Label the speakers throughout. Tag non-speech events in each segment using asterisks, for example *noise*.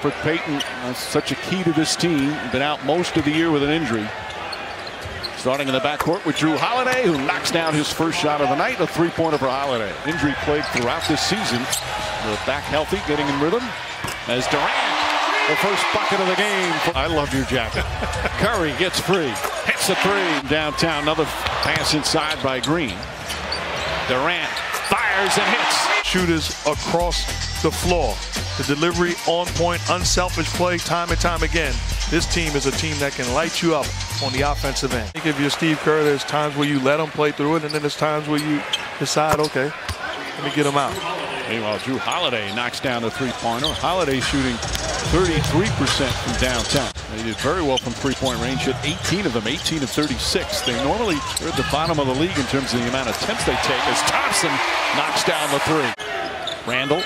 Speaker 1: For Payton, uh, such a key to this team. Been out most of the year with an injury. Starting in the backcourt with Jrue Holiday, who knocks down his first shot of the night. A three-pointer for Holiday. Injury plagued throughout this season. They're back healthy, getting in rhythm. As Durant, the first bucket of the game. I love your jacket. *laughs* Curry gets free. Hits a three downtown. Another pass inside by Green. Durant fires and hits.
Speaker 2: Shooters across the floor. The delivery on point, unselfish play time and time again. This team is a team that can light you up on the offensive end. I think if you're Steve Kerr, there's times where you let them play through it, and then there's times where you decide, okay, let me get them out.
Speaker 1: Meanwhile, Jrue Holiday knocks down the three-pointer. Holiday shooting 33% from downtown. They did very well from three-point range, hit 18 of them, 18 of 36. They normally are at the bottom of the league in terms of the amount of attempts they take as Thompson knocks down the three. Randle,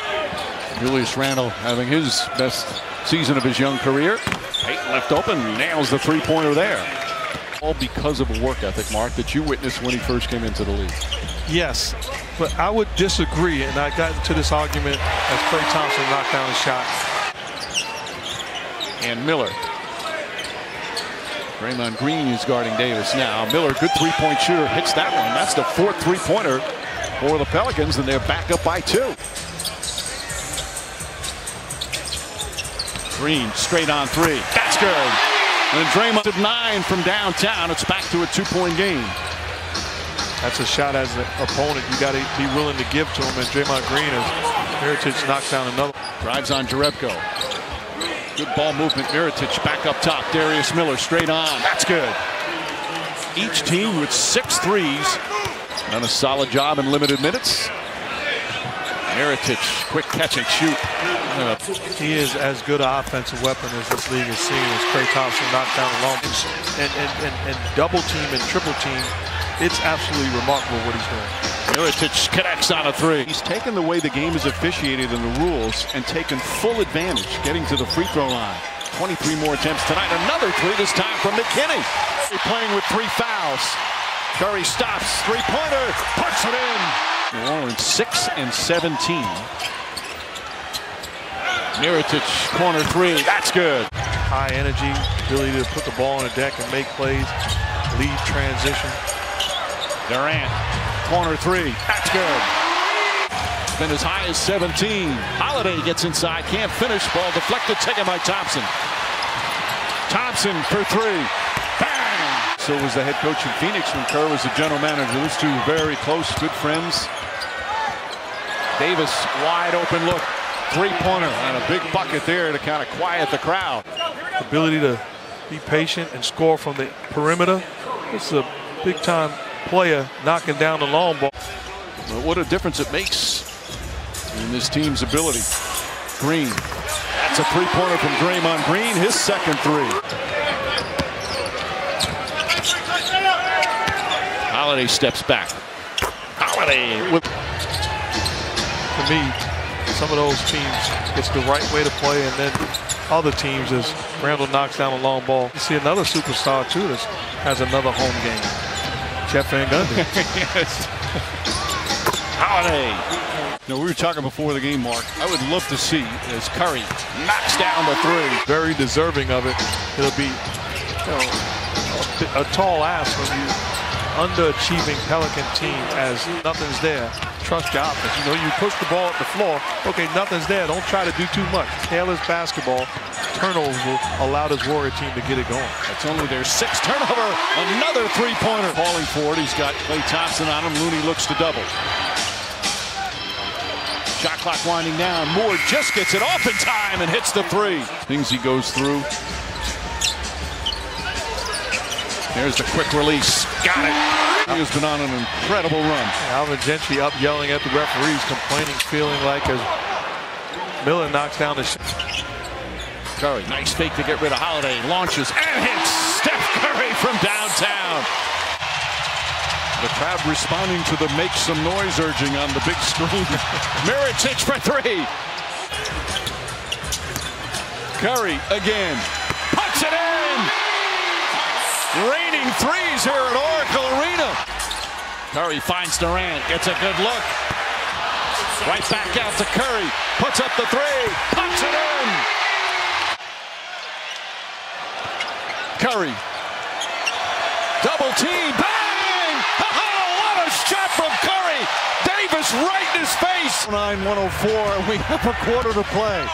Speaker 1: Julius Randle having his best season of his young career. Payton left open, nails the three-pointer there. All because of a work ethic, Mark, that you witnessed when he first came into the league.
Speaker 2: Yes, but I would disagree, and I got into this argument as Klay Thompson knocked down a shot.
Speaker 1: And Miller. Draymond Green is guarding Davis now. Miller, good three-point shooter, hits that one. That's the fourth three-pointer for the Pelicans, and they're back up by two. Green straight on three. That's good. And Draymond at nine from downtown. It's back to a two-point game.
Speaker 2: That's a shot as an opponent you got to be willing to give to him. And Draymond Green as Heritage knocks down another.
Speaker 1: Drives on Jerebko. Good ball movement. Mirotic back up top. Darius Miller straight on. That's good. Each team with six threes. Done a solid job in limited minutes. Mirotic, quick catch and shoot.
Speaker 2: He is as good an offensive weapon as this league has seen as Klay Thompson knocked down the long and, and, and, and double team and triple team. It's absolutely remarkable what he's doing.
Speaker 1: Mirotic connects on a three. He's taken the way the game is officiated in the rules and taken full advantage, getting to the free throw line. 23 more attempts tonight. Another three, this time from McKinnie. Playing with three fouls. Curry stops, three-pointer, puts it in. New Orleans 6 and 17. Mirotic, corner three, that's good.
Speaker 2: High energy, ability to put the ball on the deck and make plays, lead transition.
Speaker 1: Durant, corner three, that's good. It's been as high as 17. Holiday gets inside, can't finish, ball deflected, taken by Thompson. Thompson for three. Bang! So was the head coach in Phoenix when Kerr was the general manager. Those two very close, good friends. Davis, wide open look. Three-pointer and a big bucket there to kind of quiet the crowd.
Speaker 2: Ability to be patient and score from the perimeter. This is a big-time player knocking down the long ball.
Speaker 1: But what a difference it makes in this team's ability. Green. That's a three-pointer from Draymond Green, his second three. Holiday steps back. Holiday with
Speaker 2: For me, some of those teams, it's the right way to play, and then other teams, as Randle knocks down a long ball. You see another superstar, too, that has another home game. Jeff Van Gundy. *laughs*
Speaker 1: yes. Holiday. You know, we were talking before the game, Mark. I would love to see as Curry knocks down the three.
Speaker 2: Very deserving of it. It'll be you know, a, a tall ass when you underachieving Pelican team as nothing's there. Trust your offense. You know, you push the ball at the floor. Okay, nothing's there. Don't try to do too much. Taylor's basketball. Turnovers allowed his Warrior team to get it going.
Speaker 1: That's only their sixth turnover. Another three-pointer. Calling for it. He's got Klay Thompson on him. Looney looks to double. Shot clock winding down. Moore just gets it off in time and hits the three. Things he goes through. There's the quick release. Got it. He has been on an incredible run.
Speaker 2: Alvin Gentry up yelling at the referees, complaining, feeling like as Miller knocks down the shot.
Speaker 1: Curry, nice fake to get rid of Holiday. Launches and hits Steph Curry from downtown. The crowd responding to the make some noise urging on the big screen. *laughs* Mirotic for three. Curry again. Puts it in. Raining threes here at Oracle Arena. Curry finds Durant. Gets a good look. Right back out to Curry. Puts up the three. Puts it in. Curry. Double team. Bang! Oh, what a shot from Curry. Davis right in his face.
Speaker 3: 9 104. We have a quarter to play.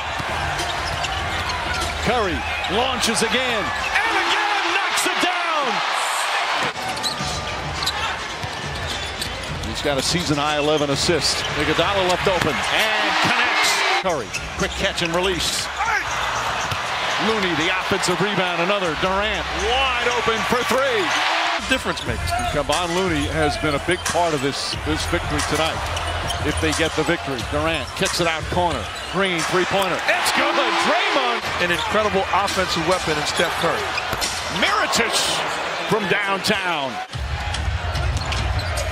Speaker 1: Curry launches again. And again knocks it down. He's got a season high 11 assists. Iguodala left open and connects. Curry, quick catch and release. Looney, the offensive rebound, another. Durant, wide open for three.
Speaker 2: Difference makes.
Speaker 1: Kevon Looney has been a big part of this, this victory tonight. If they get the victory, Durant kicks it out corner. Green, three-pointer. It's good. Draymond.
Speaker 2: An incredible offensive weapon in Steph Curry.
Speaker 1: Mirotic from downtown.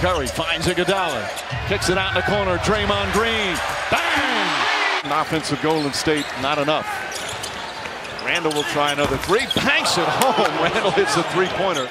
Speaker 1: Curry finds Iguodala. Kicks it out in the corner. Draymond Green. Bang! An offensive Golden State, not enough. Randle will try another three. Banks it home. Randle hits a three-pointer.